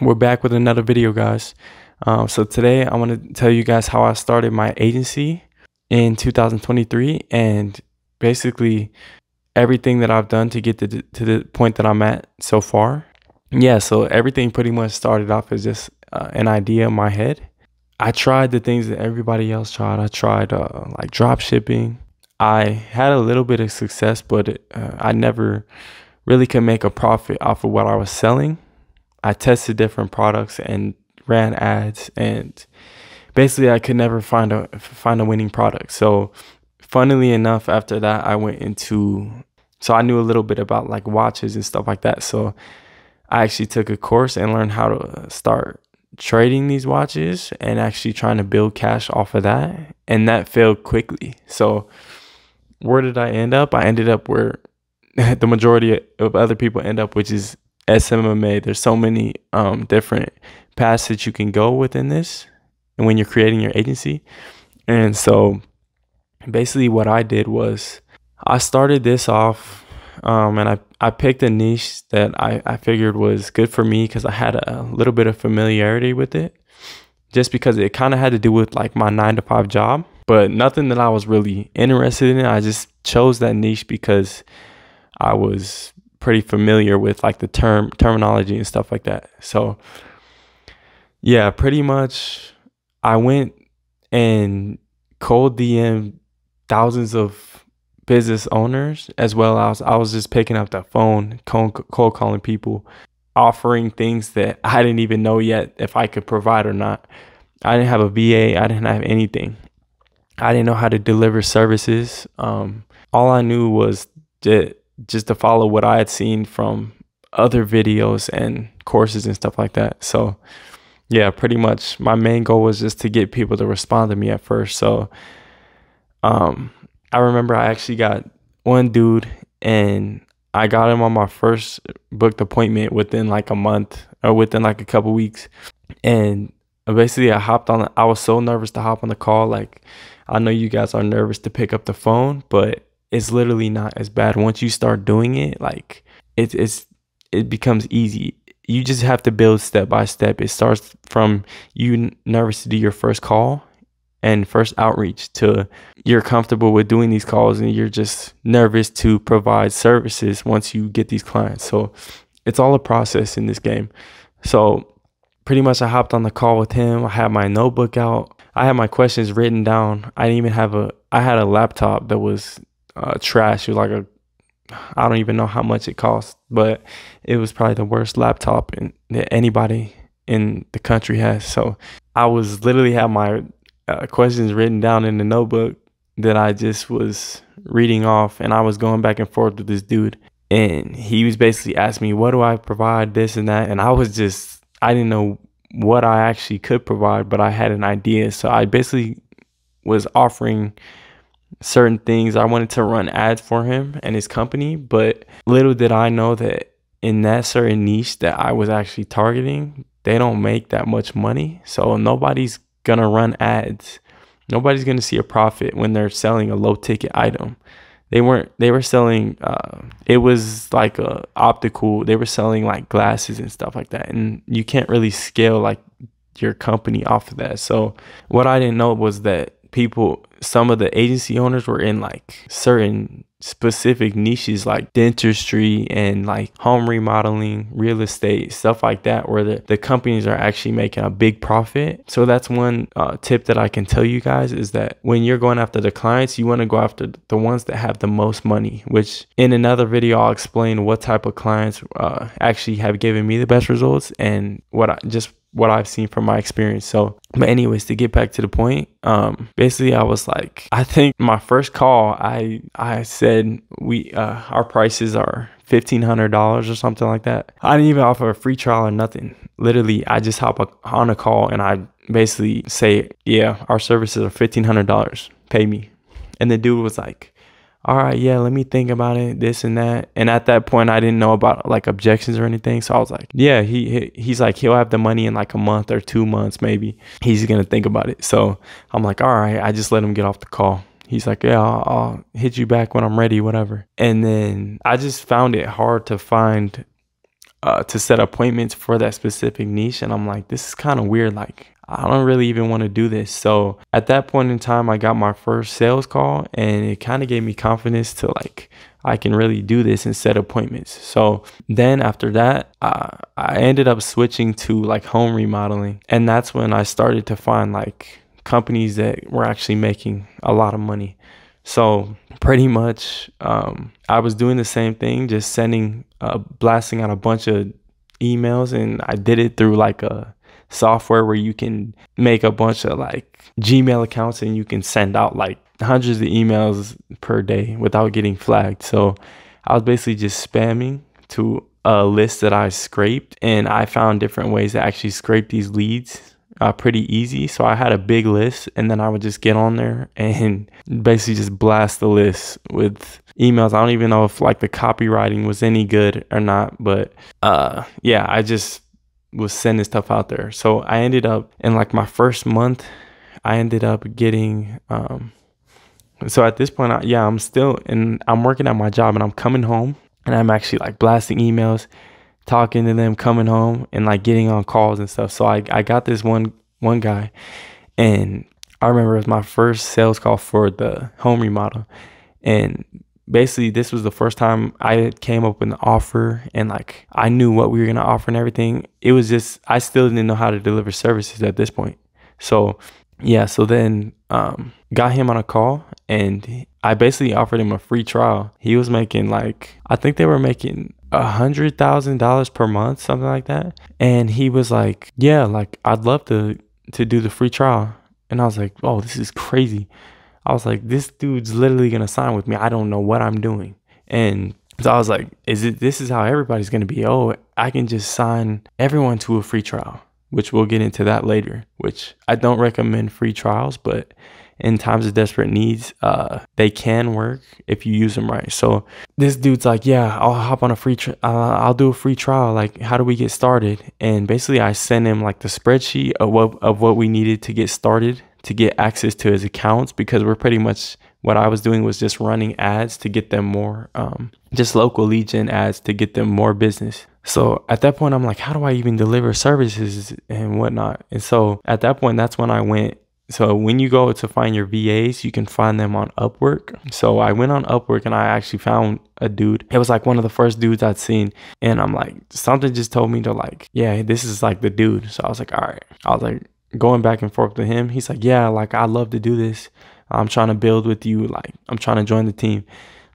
we're back with another video, guys. Um, so today I want to tell you guys how I started my agency in 2023 and basically everything that I've done to get to, to the point that I'm at so far. Yeah, so everything pretty much started off as just uh, an idea in my head. I tried the things that everybody else tried. I tried uh, like drop shipping. I had a little bit of success, but it, uh, I never really could make a profit off of what I was selling. I tested different products and ran ads, and basically I could never find a find a winning product. So, funnily enough, after that I went into so I knew a little bit about like watches and stuff like that. So I actually took a course and learned how to start trading these watches and actually trying to build cash off of that. And that failed quickly. So where did I end up? I ended up where the majority of other people end up, which is SMMA. There's so many um, different paths that you can go within this and when you're creating your agency. And so basically what I did was I started this off um, and I, I picked a niche that I, I figured was good for me because I had a little bit of familiarity with it just because it kind of had to do with like my nine to five job, but nothing that I was really interested in. I just chose that niche because I was pretty familiar with like the term terminology and stuff like that. So yeah, pretty much I went and cold DM thousands of business owners as well as I was just picking up the phone, cold, cold calling people, offering things that I didn't even know yet if I could provide or not. I didn't have a VA, I didn't have anything. I didn't know how to deliver services. Um, all I knew was that just to follow what I had seen from other videos and courses and stuff like that. So, yeah, pretty much my main goal was just to get people to respond to me at first. So, um, I remember I actually got one dude and I got him on my first booked appointment within like a month or within like a couple weeks. And basically I hopped on I was so nervous to hop on the call like I know you guys are nervous to pick up the phone, but it's literally not as bad once you start doing it like it, it's it becomes easy you just have to build step by step it starts from you nervous to do your first call and first outreach to you're comfortable with doing these calls and you're just nervous to provide services once you get these clients. So it's all a process in this game. So pretty much I hopped on the call with him. I had my notebook out. I had my questions written down. I didn't even have a I had a laptop that was uh, trash. It was like a I don't even know how much it cost, but it was probably the worst laptop in, that anybody in the country has. So I was literally had my uh, questions written down in the notebook that I just was reading off, and I was going back and forth with this dude, and he was basically asking me, "What do I provide? This and that," and I was just, I didn't know what I actually could provide, but I had an idea, so I basically was offering certain things. I wanted to run ads for him and his company, but little did I know that in that certain niche that I was actually targeting, they don't make that much money. So nobody's gonna run ads. Nobody's gonna see a profit when they're selling a low ticket item. They weren't. They were selling. Uh, it was like a optical. They were selling like glasses and stuff like that, and you can't really scale like your company off of that. So what I didn't know was that people some of the agency owners were in like certain specific niches like dentistry and like home remodeling, real estate, stuff like that, where the, the companies are actually making a big profit. So that's one uh, tip that I can tell you guys is that when you're going after the clients, you want to go after the ones that have the most money, which in another video, I'll explain what type of clients uh, actually have given me the best results and what I just what I've seen from my experience. So, but anyways, to get back to the point, um, basically I was like, I think my first call, I I said we uh, our prices are fifteen hundred dollars or something like that. I didn't even offer a free trial or nothing. Literally, I just hop on a call and I basically say, yeah, our services are fifteen hundred dollars. Pay me. And the dude was like, all right, yeah, let me think about it, this and that. And at that point, I didn't know about like objections or anything. So I was like, yeah, he, he he's like, he'll have the money in like a month or two months, maybe. He's going to think about it. So I'm like, all right, I just let him get off the call. He's like, yeah, I'll, I'll hit you back when I'm ready, whatever. And then I just found it hard to find uh, to set appointments for that specific niche. And I'm like, this is kind of weird. Like, I don't really even want to do this. So at that point in time, I got my first sales call and it kind of gave me confidence to like, I can really do this and set appointments. So then after that, uh, I ended up switching to like home remodeling. And that's when I started to find like companies that were actually making a lot of money. So pretty much, um, I was doing the same thing, just sending, uh, blasting out a bunch of emails, and I did it through like a software where you can make a bunch of like Gmail accounts and you can send out like hundreds of emails per day without getting flagged. So I was basically just spamming to a list that I scraped, and I found different ways to actually scrape these leads uh, pretty easy. So I had a big list, and then I would just get on there and basically just blast the list with emails. I don't even know if like the copywriting was any good or not, but uh, yeah, I just was sending stuff out there. So I ended up in like my first month, I ended up getting. Um, so at this point, I, yeah, I'm still and I'm working at my job, and I'm coming home, and I'm actually like blasting emails talking to them, coming home and like getting on calls and stuff. So I, I got this one one guy and I remember it was my first sales call for the home remodel. And basically this was the first time I came up with an offer and like I knew what we were gonna offer and everything. It was just I still didn't know how to deliver services at this point. So yeah, so then um got him on a call and I basically offered him a free trial. He was making like I think they were making a hundred thousand dollars per month, something like that. And he was like, "Yeah, like I'd love to to do the free trial." And I was like, "Oh, this is crazy." I was like, "This dude's literally gonna sign with me. I don't know what I'm doing." And so I was like, "Is it? This is how everybody's gonna be? Oh, I can just sign everyone to a free trial." Which we'll get into that later. Which I don't recommend free trials, but in times of desperate needs, uh, they can work if you use them right. So this dude's like, yeah, I'll hop on a free, tri- uh, I'll do a free trial. Like, how do we get started? And basically, I sent him like the spreadsheet of what of what we needed to get started to get access to his accounts because we're pretty much what I was doing was just running ads to get them more, um, just local gen ads to get them more business. So at that point, I'm like, how do I even deliver services and whatnot? And so at that point, that's when I went so when you go to find your VAs, you can find them on Upwork. So I went on Upwork and I actually found a dude. It was like one of the first dudes I'd seen. And I'm like, something just told me to like, yeah, this is like the dude. So I was like, all right. I was like going back and forth with him. He's like, yeah, like I love to do this. I'm trying to build with you. Like I'm trying to join the team.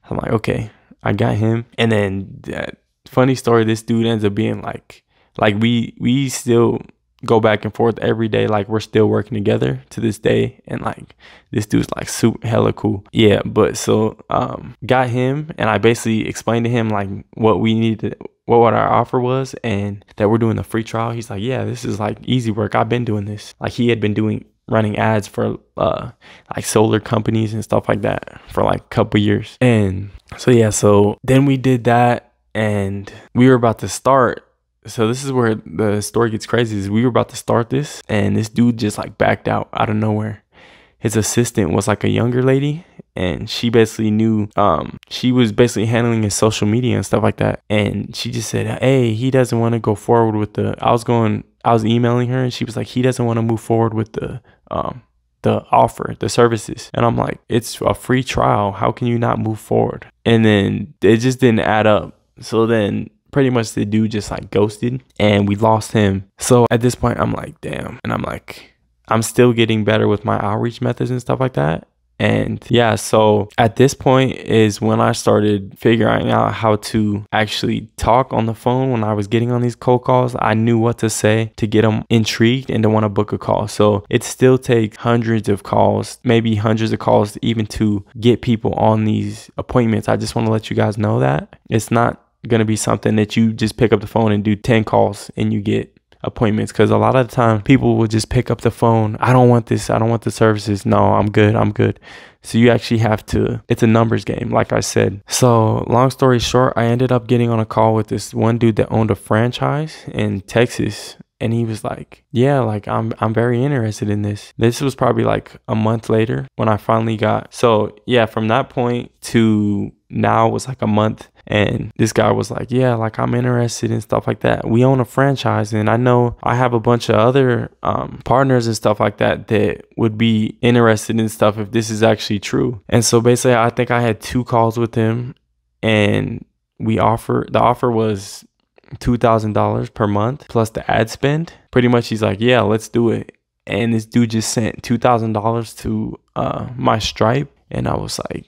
I'm like, okay. I got him. And then that funny story, this dude ends up being like, like we we still go back and forth every day. Like we're still working together to this day. And like this dude's like super hella cool. Yeah. But so um got him and I basically explained to him like what we needed what what our offer was and that we're doing the free trial. He's like, Yeah, this is like easy work. I've been doing this. Like he had been doing running ads for uh like solar companies and stuff like that for like a couple years. And so yeah, so then we did that and we were about to start so this is where the story gets crazy is we were about to start this and this dude just like backed out out of nowhere his assistant was like a younger lady and she basically knew um she was basically handling his social media and stuff like that. And she just said hey he doesn't want to go forward with the i was going i was emailing her and she was like he doesn't want to move forward with the um the offer the services. And i'm like it's a free trial. How can you not move forward? And then it just didn't add up. So then pretty much the dude just like ghosted and we lost him. So at this point, I'm like, damn. And I'm like, I'm still getting better with my outreach methods and stuff like that. And yeah, so at this point is when I started figuring out how to actually talk on the phone when I was getting on these cold calls. I knew what to say to get them intrigued and to want to book a call. So it still takes hundreds of calls, maybe hundreds of calls, even to get people on these appointments. I just want to let you guys know that it's not going to be something that you just pick up the phone and do 10 calls and you get appointments because a lot of the time people will just pick up the phone i don't want this i don't want the services. No i'm good i'm good. So you actually have to it's a numbers game like i said. So long story short i ended up getting on a call with this one dude that owned a franchise in texas and he was like yeah like i'm i'm very interested in this. This was probably like a month later when i finally got so yeah from that point to now was like a month and this guy was like yeah like i'm interested in stuff like that. We own a franchise and i know i have a bunch of other um, partners and stuff like that that would be interested in stuff if this is actually true. And so basically i think i had two calls with him and we offer the offer was $2000 per month plus the ad spend. Pretty much he's like yeah let's do it. And this dude just sent $2000 to uh, my stripe and i was like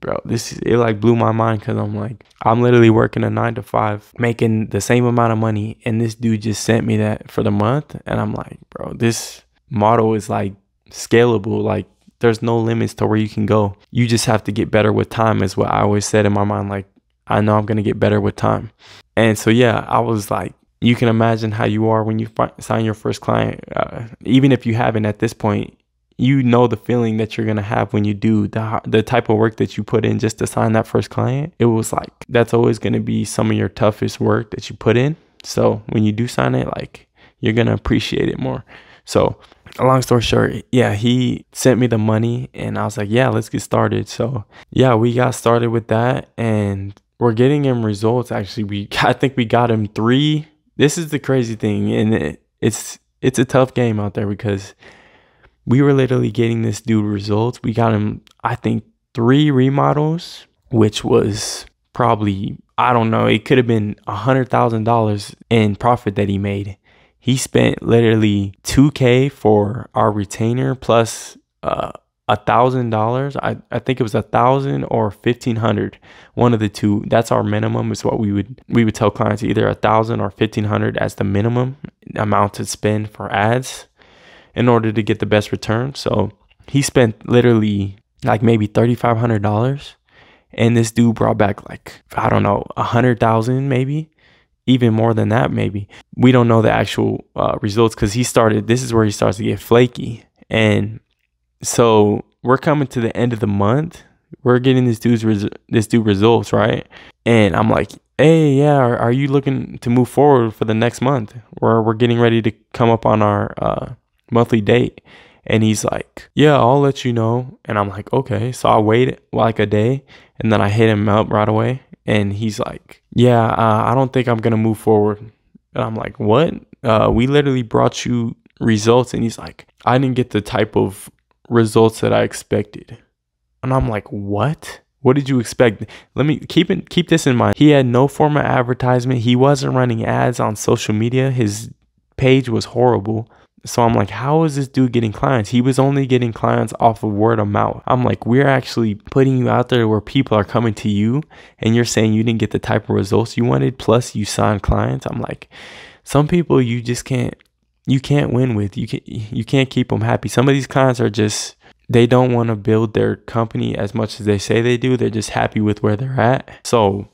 bro this is it like blew my mind because i'm like i'm literally working a nine to five making the same amount of money and this dude just sent me that for the month and i'm like bro this model is like scalable like there's no limits to where you can go. You just have to get better with time is what i always said in my mind like i know i'm gonna get better with time. And so yeah i was like you can imagine how you are when you sign your first client uh, even if you haven't at this point you know the feeling that you're gonna have when you do the the type of work that you put in just to sign that first client. It was like that's always gonna be some of your toughest work that you put in. So when you do sign it, like you're gonna appreciate it more. So long story short, yeah, he sent me the money and I was like, yeah, let's get started. So yeah, we got started with that and we're getting him results. Actually, we I think we got him three. This is the crazy thing, and it, it's it's a tough game out there because we were literally getting this dude results. We got him, I think, three remodels, which was probably, I don't know, it could have been a hundred thousand dollars in profit that he made. He spent literally 2K for our retainer plus uh, a thousand dollars. I, I think it was a thousand or fifteen hundred. One of the two. That's our minimum is what we would we would tell clients either a thousand or fifteen hundred as the minimum amount to spend for ads in order to get the best return. So he spent literally like maybe $3,500. And this dude brought back like, I don't know, a hundred thousand maybe, even more than that, maybe. We don't know the actual uh, results because he started, this is where he starts to get flaky. And so we're coming to the end of the month. We're getting this dude's res- this dude results, right? And I'm like, hey, yeah, are, are, you looking to move forward for the next month? Where we're getting ready to come up on our uh, monthly date. And he's like, Yeah, I'll let you know. And I'm like, Okay. So I wait like a day and then I hit him up right away. And he's like, Yeah, uh, I don't think I'm going to move forward. And I'm like, What? Uh, we literally brought you results. And he's like, I didn't get the type of results that I expected. And I'm like, What? What did you expect? Let me keep it, keep this in mind. He had no form of advertisement. He wasn't running ads on social media. His page was horrible. So I'm like, how is this dude getting clients? He was only getting clients off of word of mouth. I'm like, we're actually putting you out there where people are coming to you and you're saying you didn't get the type of results you wanted, plus you signed clients. I'm like, some people you just can't you can't win with. You can you can't keep them happy. Some of these clients are just they don't want to build their company as much as they say they do. They're just happy with where they're at. So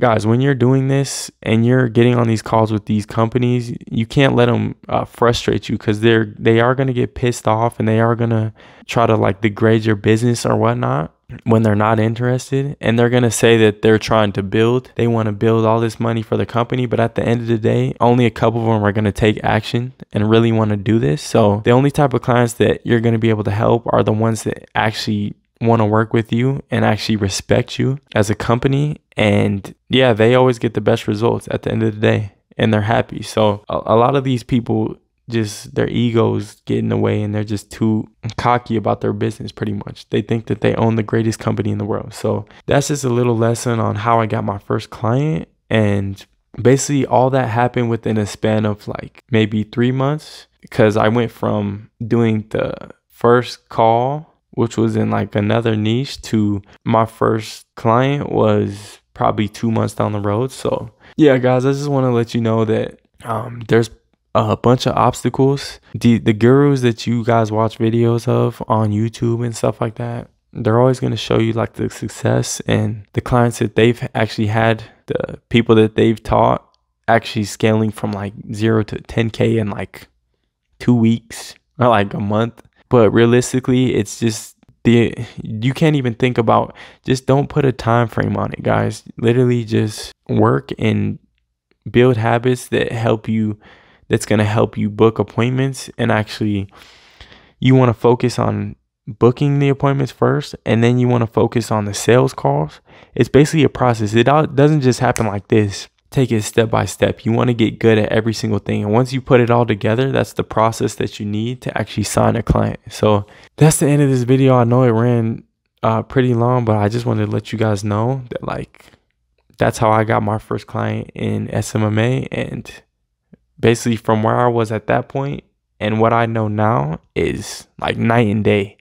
guys, when you're doing this and you're getting on these calls with these companies, you can't let them uh, frustrate you because they're they are gonna get pissed off and they are gonna try to like degrade your business or whatnot when they're not interested. And they're going to say that they're trying to build. They want to build all this money for the company but at the end of the day only a couple of them are going to take action and really want to do this. So the only type of clients that you're going to be able to help are the ones that actually want to work with you and actually respect you as a company. And yeah, they always get the best results at the end of the day and they're happy. So a, a lot of these people just their egos get in the way and they're just too cocky about their business pretty much. They think that they own the greatest company in the world. So that's just a little lesson on how I got my first client and basically all that happened within a span of like maybe 3 months because I went from doing the first call which was in like another niche, to my first client was probably two months down the road. So, yeah, guys, I just want to let you know that um, there's a bunch of obstacles. The, the gurus that you guys watch videos of on YouTube and stuff like that, they're always going to show you like the success and the clients that they've actually had, the people that they've taught actually scaling from like zero to 10K in like two weeks or like a month. But realistically, it's just the you can't even think about just don't put a time frame on it, guys. Literally just work and build habits that help you that's going to help you book appointments and actually you want to focus on booking the appointments first and then you want to focus on the sales calls. It's basically a process. It doesn't just happen like this. Take it step by step. You want to get good at every single thing. And once you put it all together, that's the process that you need to actually sign a client. So that's the end of this video. I know it ran uh, pretty long, but I just wanted to let you guys know that like that's how I got my first client in SMMA. And basically from where I was at that point and what I know now is like night and day.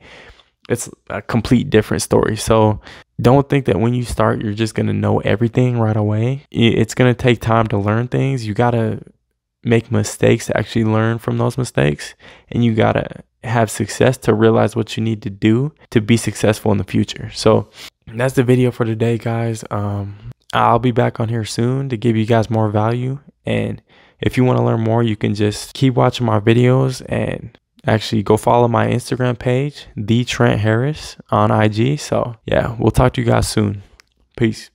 It's a complete different story. So don't think that when you start, you're just going to know everything right away. It's going to take time to learn things. You got to make mistakes to actually learn from those mistakes. And you got to have success to realize what you need to do to be successful in the future. So that's the video for today, guys. Um, I'll be back on here soon to give you guys more value. And if you want to learn more, you can just keep watching my videos and actually go follow my Instagram page, the Trent Harris on IG. So yeah, we'll talk to you guys soon. Peace.